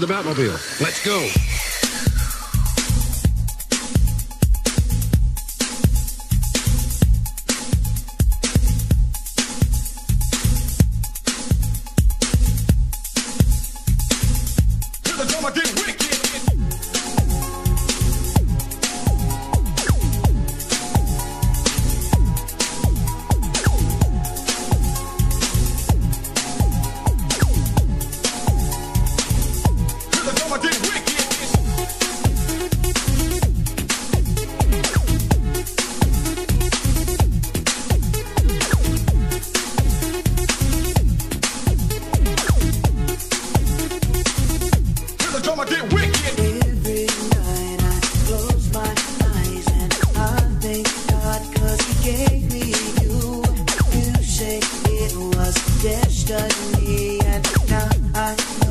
to the Batmobile. Let's go. say it was destiny, and now I.